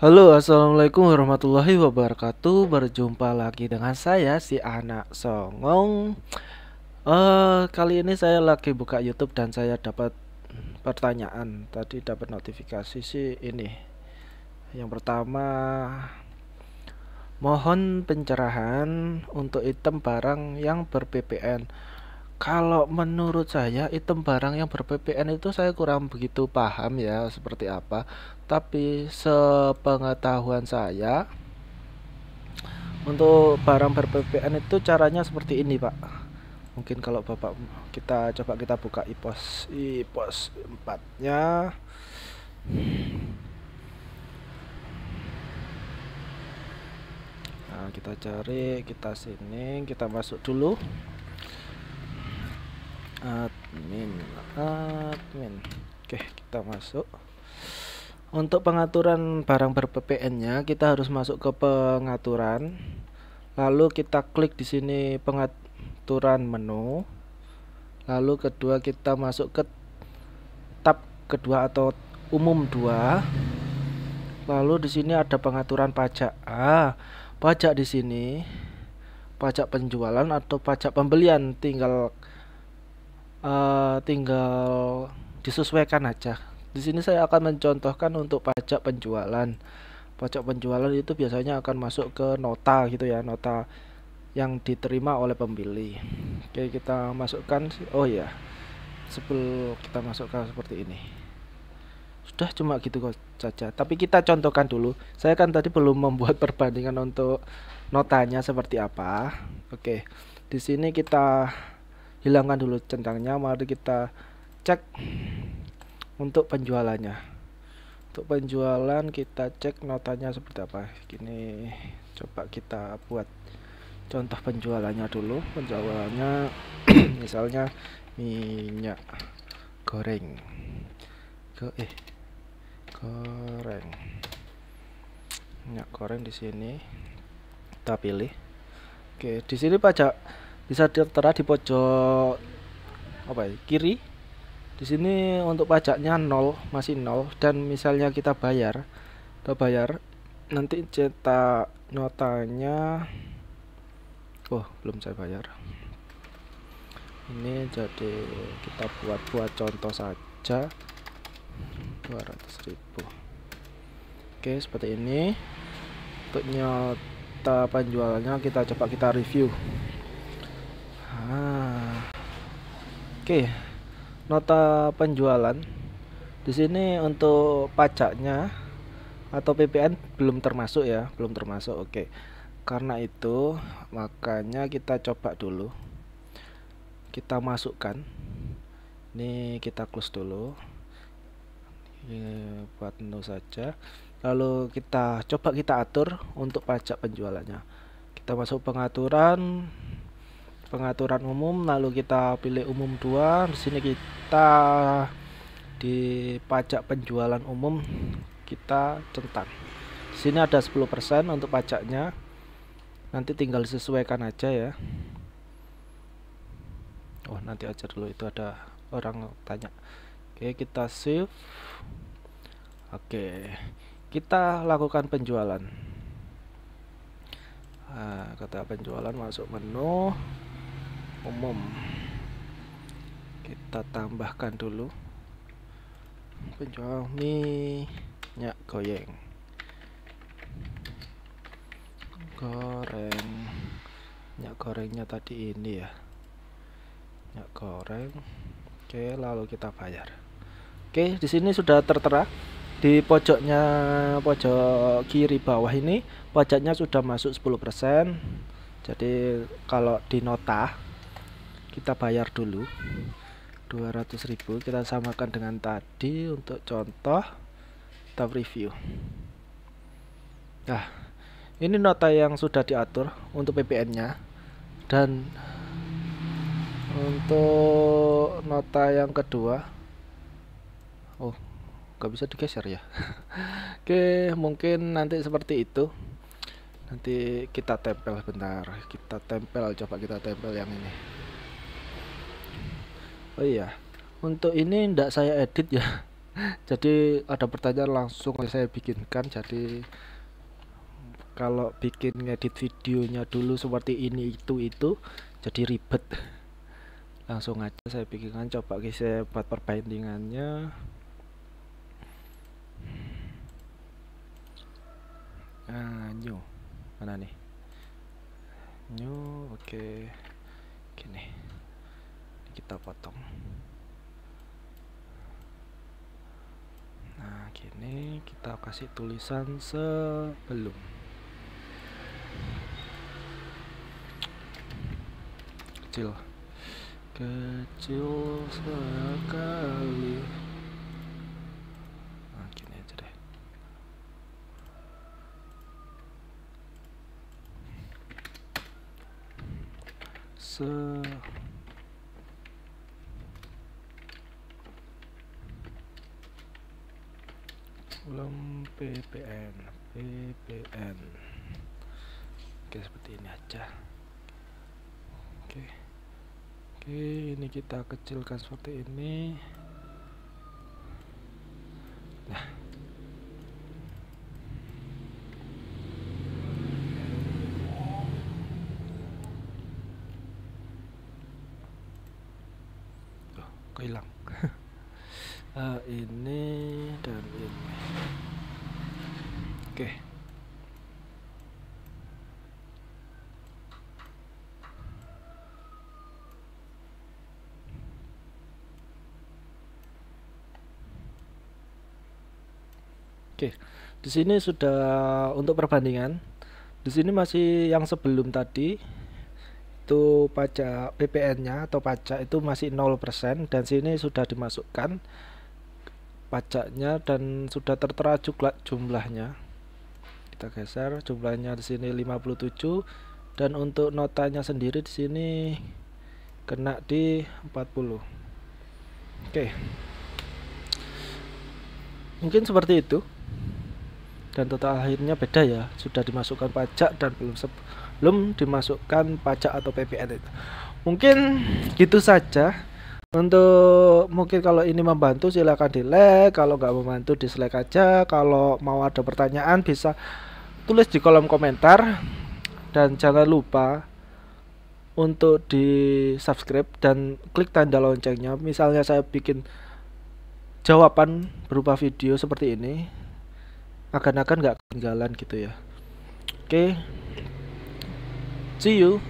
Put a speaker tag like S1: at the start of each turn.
S1: Halo, assalamualaikum warahmatullahi wabarakatuh. Berjumpa lagi dengan saya, si anak songong. Eh, kali ini saya lagi buka YouTube dan saya dapat pertanyaan. Tadi dapat notifikasi sih ini. Yang pertama, mohon pencerahan untuk item barang yang ber-PPN. Kalau menurut saya item barang yang ber-PPN itu saya kurang begitu paham ya seperti apa. Tapi sepengetahuan saya untuk barang ber-PPN itu caranya seperti ini, Pak. Mungkin kalau Bapak kita coba kita buka IPOS IPOS 4-nya. Nah, kita cari, kita sini, kita masuk dulu admin admin. Oke kita masuk. Untuk pengaturan barang ber-PPN nya kita harus masuk ke pengaturan. Lalu kita klik di sini pengaturan menu. Lalu kedua kita masuk ke tab kedua atau umum dua. Lalu di sini ada pengaturan pajak. Ah pajak di sini. Pajak penjualan atau pajak pembelian. Tinggal uh, tinggal disesuaikan aja. Di sini saya akan mencontohkan untuk pajak penjualan. Pajak penjualan itu biasanya akan masuk ke nota gitu ya, nota yang diterima oleh pembeli. Oke, kita masukkan oh ya. Sebelum kita masukkan seperti ini. Sudah cuma gitu kok saja. Tapi kita contohkan dulu. Saya kan tadi belum membuat perbandingan untuk notanya seperti apa. Oke. Di sini kita hilangkan dulu centangnya mari kita cek untuk penjualannya. Untuk penjualan kita cek notanya seperti apa. Gini coba kita buat contoh penjualannya dulu. Penjualannya misalnya minyak goreng. Ke eh goreng. Minyak goreng di sini. Kita pilih. Oke di sini pajak bisa tertera di pojok apa ya kiri. Di sini untuk pajaknya nol masih nol. Dan misalnya kita bayar kita bayar nanti cetak notanya oh belum saya bayar. Ini jadi kita buat-buat contoh saja. 200.000 oke seperti ini. Untuk nyata penjualannya kita coba kita review Ah. Oke. Nota penjualan. Di sini untuk pajaknya atau PPN belum termasuk ya, belum termasuk. Oke. Karena itu makanya kita coba dulu. Kita masukkan. Ini kita close dulu. Ini buat menu saja. Lalu kita coba kita atur untuk pajak penjualannya. Kita masuk pengaturan pengaturan umum lalu kita pilih umum 2 di sini kita di pajak penjualan umum kita centang di sini ada 10% untuk pajaknya. Nanti tinggal disesuaikan aja ya. Oh nanti aja dulu itu ada orang tanya. Oke kita save. Oke kita lakukan penjualan. Nah, kata penjualan masuk menu umum. Kita tambahkan dulu. Penjual minyak goreng goreng. Minyak gorengnya tadi ini ya. Minyak goreng. Oke lalu kita bayar. Oke di sini sudah tertera. Di pojoknya pojok kiri bawah ini pajaknya sudah masuk 10% jadi kalau di nota kita bayar dulu. 200.000 kita samakan dengan tadi untuk contoh kita review nah ini nota yang sudah diatur untuk PPN nya dan untuk nota yang kedua oh nggak bisa digeser ya? Oke mungkin nanti seperti itu. Nanti kita tempel bentar kita tempel coba kita tempel yang ini oh iya. Untuk ini ndak saya edit ya. Jadi ada pertanyaan langsung saya bikinkan. Jadi kalau bikin ngedit videonya dulu seperti ini itu itu jadi ribet. Langsung aja saya bikinkan. Coba saya buat perbandingannya. Ah new. Mana nih? New oke. Okay. gini kita potong. Nah gini kita kasih tulisan sebelum. Kecil. Kecil sekali. Nah gini aja deh belum PPN PPN oke seperti ini aja. Oke. Oke ini kita kecilkan seperti ini. Nah. Hilang uh, ini dan ini oke okay. Oke, di sini sudah untuk perbandingan. Di sini masih yang sebelum tadi itu pajak PPN-nya atau pajak itu masih 0% dan sini sudah dimasukkan pajaknya dan sudah tertera juga jumlahnya. Kita geser jumlahnya di sini 57 dan untuk notanya sendiri di sini kena di 40 oke. Mungkin seperti itu. Dan total akhirnya beda ya sudah dimasukkan pajak dan belum belum dimasukkan pajak atau PPN itu. Mungkin gitu saja untuk mungkin kalau ini membantu silahkan di like kalau nggak membantu dislike aja. Kalau mau ada pertanyaan bisa tulis di kolom komentar. Dan jangan lupa untuk di subscribe dan klik tanda loncengnya. Misalnya saya bikin jawaban berupa video seperti ini akan-akan nggak ketinggalan gitu ya. Oke. Okay. see you